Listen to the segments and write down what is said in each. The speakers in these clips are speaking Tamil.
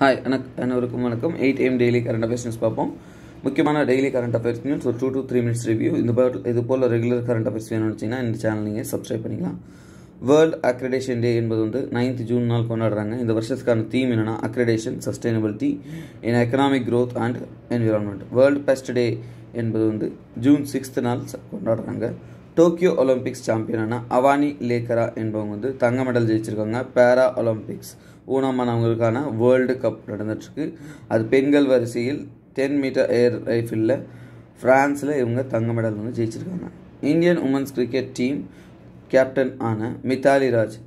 ஹாய் எனக்கு அனைவருக்கும் வணக்கம். Eight AM daily current affairs news பார்ப்போம் முக்கியமான டெய்லி கரண்ட் அஃபேர்ஸ் நியூஸ் ஒரு two two three minutes review இந்த இது போல் ரெகுலர் கரண்ட் அஃபேர்ஸ் வேணும்னு வச்சிங்கன்னா இந்த சேனல் நீங்கள் சப்ஸ்கிரைப் பண்ணிக்கலாம். வேர்ல்ட் அக்ரடேஷன் டே என்பது வந்து நைன்த் ஜூன் நாள் கொண்டாடுறாங்க. இந்த வருஷத்துக்கான தீம் என்னென்னா accreditation sustainability in economic growth and environment world pest day என்பது வந்து ஜூன் சிக்ஸ்த் நாள் கொண்டாடுறாங்க. டோக்கியோ ஒலிம்பிக்ஸ் சாம்பியனான அவானி லேக்கரா என்பவங்க வந்து தங்க மெடல் ஜெயிச்சிருக்காங்க. பேரா ஒலிம்பிக்ஸ் ஊனமானவங்களுக்கான வேர்ல்டு கப் நடந்துட்டுருக்கு. அது பெண்கள் வரிசையில் டென் மீட்டர் ஏர் ரைஃபிளில் ஃப்ரான்ஸில் இவங்க தங்க மெடல் வந்து ஜெயிச்சிருக்காங்க. Indian women's cricket team captain ஆன மித்தாலி ராஜ்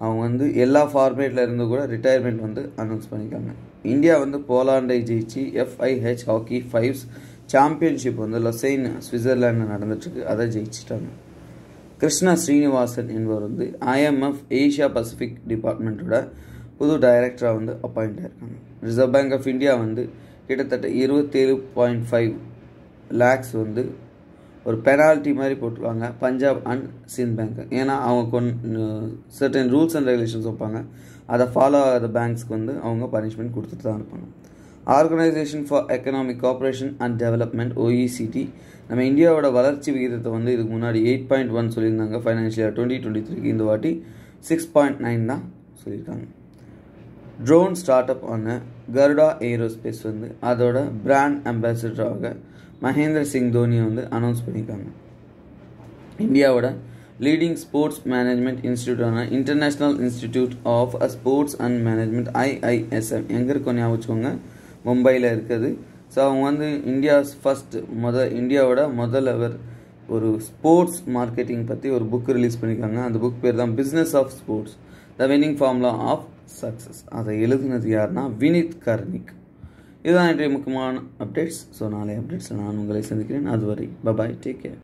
அவங்க வந்து எல்லா ஃபார்மேட்டில் இருந்து கூட ரிட்டையர்மெண்ட் வந்து அனௌன்ஸ் பண்ணியிருக்காங்க இந்தியா வந்து போலாண்டை ஜெயிச்சு எஃப்ஐஹெச் ஹாக்கி ஃபைவ்ஸ் சாம்பியன்ஷிப் வந்து லொசைன் சுவிட்சர்லாண்டில் நடந்துட்டுருக்கு. அதை ஜெயிச்சிட்டாங்க. கிருஷ்ணா ஸ்ரீனிவாசன் என்பவர் வந்து ஐஎம்எஃப் ஏஷியா பசிபிக் டிபார்ட்மெண்ட்டோட புது டைரக்டராக வந்து அப்பாயிண்ட் ஆயிருக்காங்க. ரிசர்வ் பேங்க் ஆஃப் இந்தியா வந்து கிட்டத்தட்ட இருபத்தேழு பாயிண்ட் ஃபைவ் லேக்ஸ் வந்து ஒரு பெனால்ட்டி மாதிரி போட்டுருவாங்க பஞ்சாப் அண்ட் சிந்த் பேங்க் ஏன்னா அவங்க கொன் சர்டன் ரூல்ஸ் அண்ட் ரெகுலேஷன்ஸ் வைப்பாங்க. அதை ஃபாலோ ஆகாத பேங்க்ஸ்க்கு வந்து அவங்க பனிஷ்மெண்ட் கொடுத்துட்டு தான் இருப்பாங்க. Organisation for economic operation and development OECD நம்ம இந்தியாவோட வளர்ச்சி விகிதத்தை வந்து இதுக்கு முன்னாடி எயிட் பாயிண்ட் ஒன் சொல்லியிருந்தாங்க. ஃபைனான்ஷியல் டுவெண்ட்டி டுவெண்ட்டி த்ரீக்கு இந்த வாட்டி சிக்ஸ் பாயிண்ட் நைன் தான் சொல்லியிருக்காங்க. ட்ரோன் ஸ்டார்ட் அப் ஆன கருடா ஏரோஸ்பேஸ் வந்து அதோட பிராண்ட் அம்பாசிடராக மகேந்திர சிங் தோனியை வந்து அனௌன்ஸ் பண்ணியிருக்காங்க. இந்தியாவோட leading sports management இன்ஸ்டியூட்டான international institute of sports and management IISM எங்கே இருக்கோம் ஞாபகம் வச்சுக்கோங்க. மும்பையில் இருக்குது. ஸோ அவங்க வந்து இந்தியாஸ் ஃபஸ்ட் முத இந்தியாவோட முதல் அவர் ஒரு ஸ்போர்ட்ஸ் மார்க்கெட்டிங் பற்றி ஒரு புக் ரிலீஸ் பண்ணியிருக்காங்க அந்த புக் பேர் தான் business of sports the winning formula of success அதை எழுதுனது யாருன்னா வினித் கர்னிக். இதுதான் இன்றைய முக்கியமான அப்டேட்ஸ் ஸோ நாளை அப்டேட்ஸில் நான் உங்களை சந்திக்கிறேன். அதுவரை பபாய் டேக் கேர்